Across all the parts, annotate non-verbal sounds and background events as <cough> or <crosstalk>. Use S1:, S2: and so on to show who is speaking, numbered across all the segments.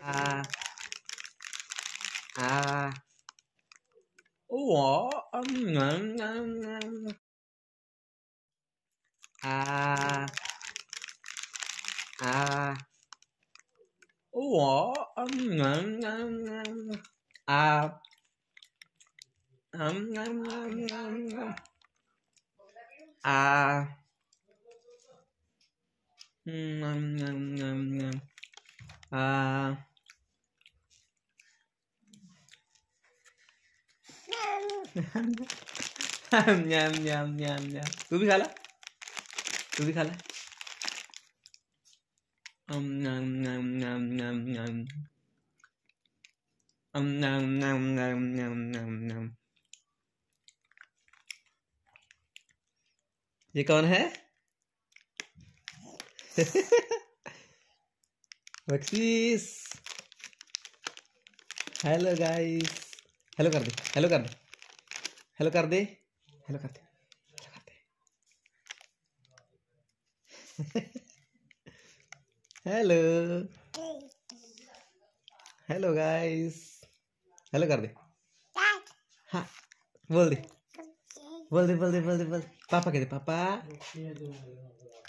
S1: à. À. Ủa âm ngẩn ngẩn à. À. Ủa âm ngẩn ngẩn ngẩn à. Âm ngâm ngâm ngâm ngâm à. Ngâm ngâm ngâm ngâm à. तू भी खा ला? तू भी खा ला? ये कौन है? हेलो गाइस हेलो कर दे। हेलो कर दे। हेलो कर दे हेलो कर दे हेलो कर दे हेलो हेलो गाइस हेलो कर दे हाँ बोल दे बोल दे बोल दे बोल दे बोल पापा कह दे पापा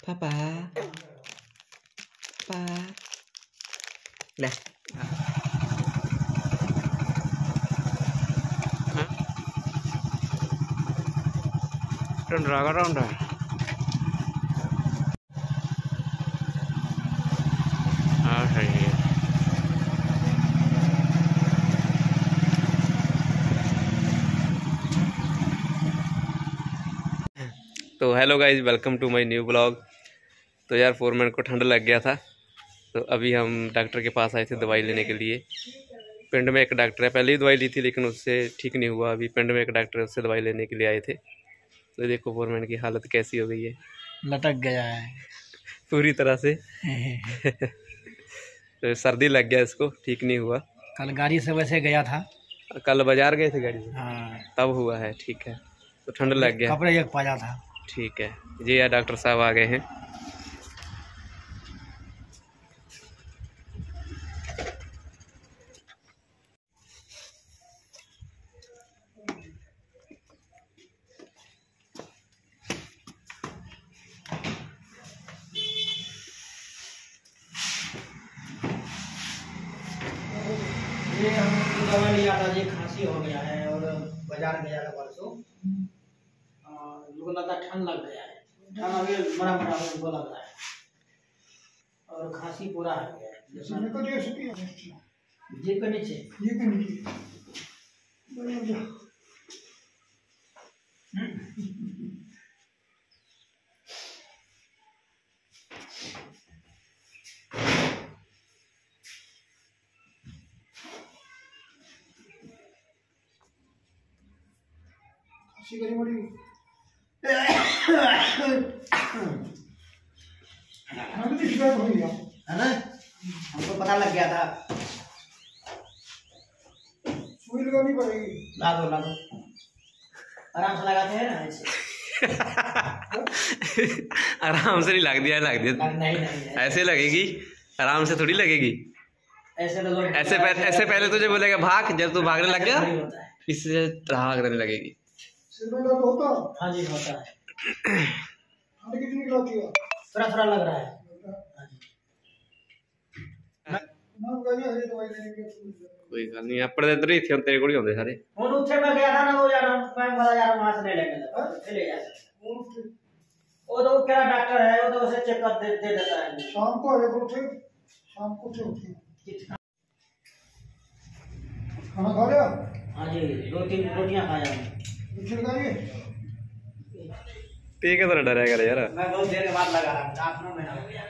S1: पापा पापा ले Ah, है तो hello guys welcome to my new blog तो यार फोरमैन को ठंड लग गया था। तो अभी हम डॉक्टर के पास आए थे दवाई लेने के लिए। पिंड में एक डॉक्टर है पहले ही दवाई ली थी लेकिन उससे ठीक नहीं हुआ। अभी पिंड में एक डॉक्टर है उससे दवाई लेने के लिए आए थे। तो देखो फोरमैन की हालत कैसी हो गई है।
S2: लटक गया है।
S1: पूरी तरह से। <laughs> तो सर्दी लग गया इसको ठीक नहीं हुआ।
S2: कल गाड़ी से वैसे गया था।
S1: कल बाज़ार गए थे गाड़ी से?
S2: हाँ।
S1: तब हुआ है ठीक है। तो ठंड लग गया।
S2: कपड़े एक पाया था।
S1: ठीक है। जी यार डॉक्टर साहब आ गए हैं।
S2: ये हम दवा लिया था ये खांसी हो गया है और बाज़ार गया था परसों। लोगों ठंड लग गया है। ठंड अभी बड़ा बड़ा हमको लग रहा है। और खांसी पूरा आ गया है। जीप के नीचे। जीप के नीचे। है ना? हमको पता लग गया था। ला दो ला दो। आराम से लगाते हैं ना ऐसे। <laughs>
S1: आराम से नहीं लग दिया लग दिया
S2: नहीं नहीं है।
S1: ऐसे लगेगी? आराम से थोड़ी लगेगी?
S2: ऐसे तो
S1: ऐसे पहले ऐसे पहले तुझे बोलेगा भाग जब तू भागने लग गया
S2: इससे भागने होता सिर
S1: दर्द होता है?
S2: हाँ जी होता है। ठंड कितनी लगती है थोड़ा थोड़ा लग रहा है। हाँ
S1: कोई गल नहीं अपने तो तेरे कोल सारे।
S2: हुन उठे मैं गया था ना यार मैं बड़ा यार मास ले लेने तो, हाँ? ले जा वो तो क्या डॉक्टर है वो तो उसे चेकअप दे, देता है।
S3: शाम को एक तो उठे। शाम को उठे खाना खा लिया?
S2: हाँ जी रोटी रोटियाँ खा
S3: जाऊँगी। ठीक
S1: है तो डरा कर यार।
S2: मैं बहुत देर के बाद लगा रहा हूँ 8 महीना हो गया।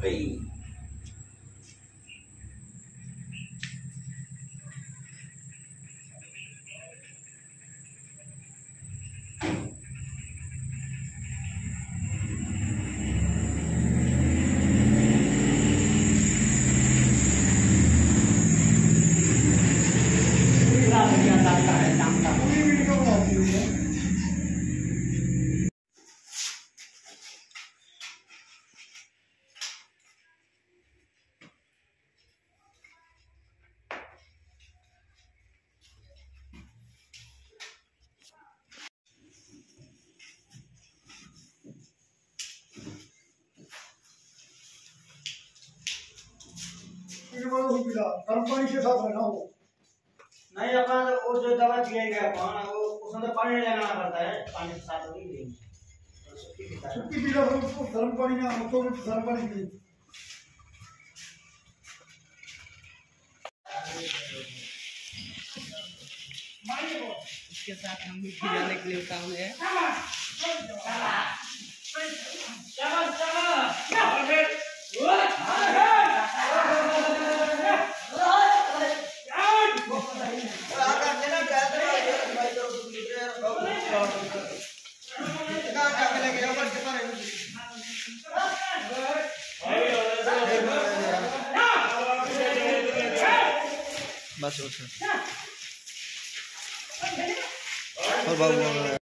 S2: भाई
S3: पीला गर्म पानी के साथ रहना वो
S2: नहीं अपन वो जो दवा पिएगा अपन वो उसमें तो पानी लगाना पड़ता है। पानी के साथ नहीं सुखी पीता
S3: पीला फिर उसको गर्म पानी में हम तो गर्म पानी पी
S4: इसके साथ हम भी खिलाने के लिए उतावले हैं।
S5: बस बस और बाबू